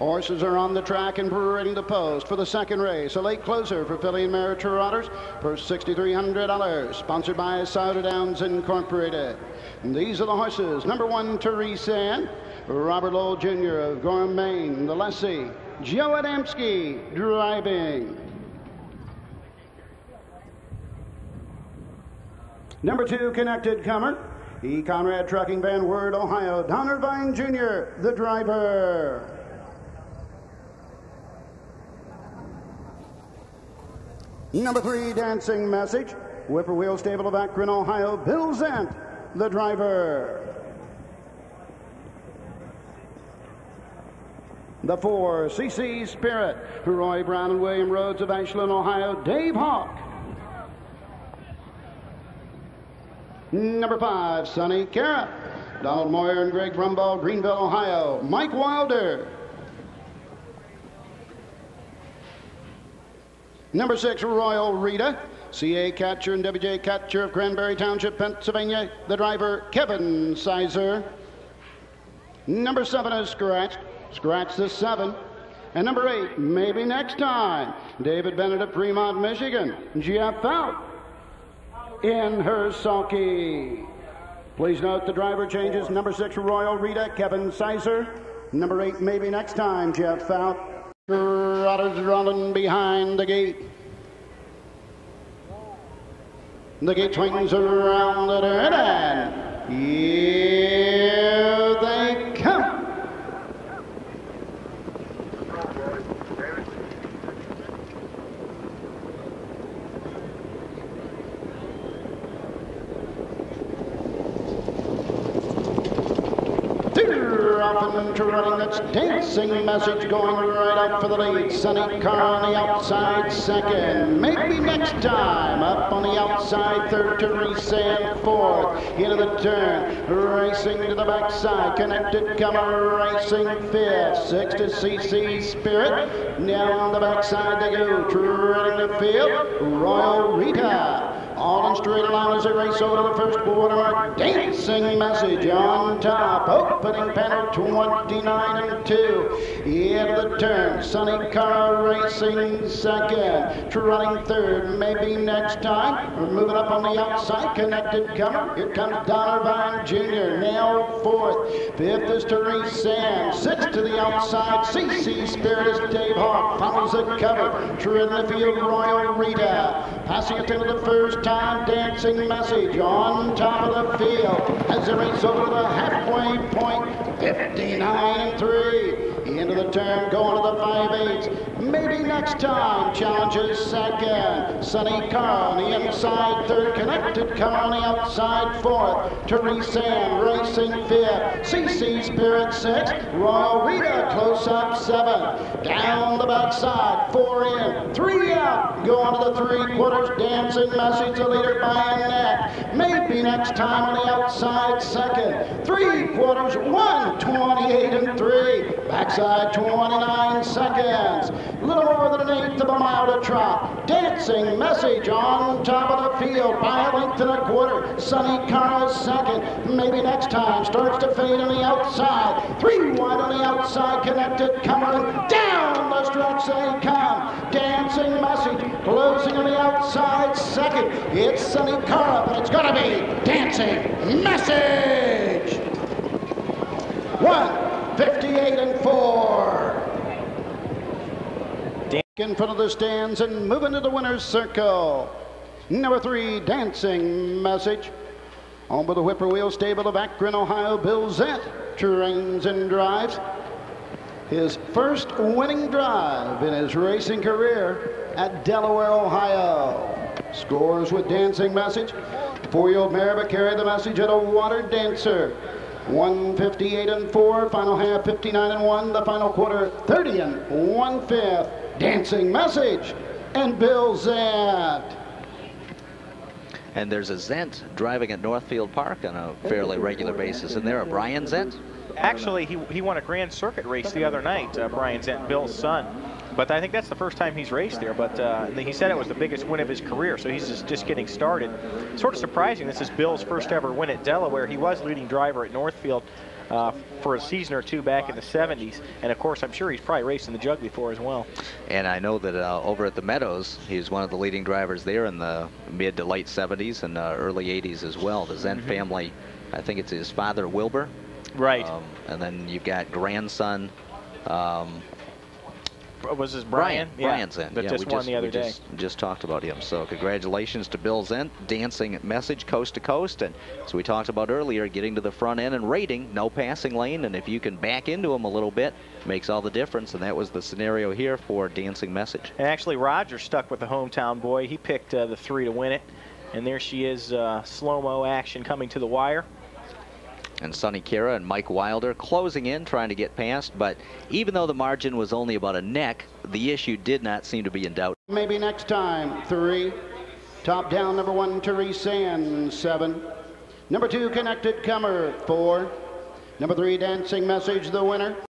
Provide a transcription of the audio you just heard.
Horses are on the track and ready to post for the second race. A late closer for Filly and Mare Trotters for $6,300. Sponsored by Souder Downs Incorporated. And these are the horses. Number one, Teresa Ann. Robert Lowell Jr. of Gorham, Maine. The lessee, Joe Adamski, driving. Number two, Connected Comer. E. Conrad Trucking Van Wert, Ohio. Donner Vine Jr., the driver. Number three, Dancing Message. Whippoorwill Stable of Akron, Ohio. Bill Zendt, the driver. The four, CC Spirit. Roy Brown and William Rhodes of Ashland, Ohio. Dave Hawk. Number five, Sonny Cara. Donald Moyer and Greg Rumbaugh, Greenville, Ohio. Mike Wilder. Number six, Royal Rita. C.A. Catcher and W.J. Catcher of Cranberry Township, Pennsylvania. The driver, Kevin Sizer. Number seven is Scratch. Scratch the seven. And number eight, maybe next time, David Bennett of Fremont, Michigan. Jeff Fout in her sulky. Please note the driver changes. Number six, Royal Rita, Kevin Sizer. Number eight, maybe next time, Jeff Fout. Trotters running behind the gate. The gate swings around the turn and here they come. Up and running, that's dancing message going right up for the lead. Sunny Carr on the outside second. Maybe next time. Up on the outside third, Therese and fourth. Into the turn, racing to the backside. Connected Comer racing fifth. Six to CC Spirit. Now on the backside they go. Treading the field, Royal Rita. All in straight line as they race over the first quarter. Dancing message on top. Opening panel 29 and 2. Into the turn. Sunny Car racing second. Trotting third. Maybe next time. We're moving up on the outside. Connected comer. Here comes Donner Vine Jr. Now fourth. Fifth is Therese Sand. Sixth to the outside. CC Spirit is Dave Hawk. Follows the cover. Treading the field. Royal Rita. Passing it into the first time dancing message on top of the field as they race over the halfway point. 59 and 3. Into the turn, going to the 5 8 Maybe next time. Challenges second. Sonny Carr on the inside third. Connected Comer on the outside fourth. Therese Ann racing fifth. CC Spirit sixth. Royal Rita close up seven. Down the backside. Four in. Three out. Going to the three quarters. Dancing message. The leader by a neck. Maybe next time on the outside second. Three quarters. One. 28 and three. Backside 29 seconds. A little more than an eighth of a mile to trot. Dancing message on top of the field by a length and a quarter. Sonny Carr second. Maybe next time starts to fade on the outside. Three wide on the outside. Connected coming down the stretch come. Dancing message closing on the outside second. It's Sonny Carr, but it's going to be dancing message. One, 58 and four. In front of the stands and moving to the winner's circle. Number three, Dancing Message. On with the Whippoorwill Stable of Akron, Ohio, Bill Zendt trains and drives. His first winning drive in his racing career at Delaware, Ohio. Scores with Dancing Message. Four-year-old Maribel carried the message at a water dancer. 158 and 4, final half 59 and 1, the final quarter 30 and 1 fifth. Dancing Message and Bill Zendt. And there's a Zendt driving at Northfield Park on a fairly regular basis. And there, a Brian Zendt? Actually, he, he won a Grand Circuit race the other night, uh, Brian Zendt, Bill's son. But I think that's the first time he's raced there. But uh, he said it was the biggest win of his career, so he's just, just getting started. Sort of surprising. This is Bill's first ever win at Delaware. He was leading driver at Northfield uh, for a season or two back in the 70s. And of course, I'm sure he's probably raced in the jug before as well. And I know that uh, over at the Meadows, he's one of the leading drivers there in the mid to late 70s and uh, early 80s as well. The Zendt Mhm. family, I think it's his father Wilbur. Right. Um, and then you've got grandson. Um, was this Brian? Brian, Brian's in. That yeah, just we won just, the other we day. Just, just talked about him. So congratulations to Bill Zendt, dancing message coast to coast, and as we talked about earlier, getting to the front end and rating, no passing lane, and if you can back into him a little bit, makes all the difference. And that was the scenario here for dancing message. And actually, Roger stuck with the hometown boy. He picked uh, the three to win it. And there she is, uh, slow-mo action coming to the wire. And Sonny Kira and Mike Wilder closing in, trying to get past. But even though the margin was only about a neck, the issue did not seem to be in doubt. Maybe next time. Three. Top down, number one, Therese Sand. Seven. Number two, Connected Comer. Four. Number three, Dancing Message, the winner.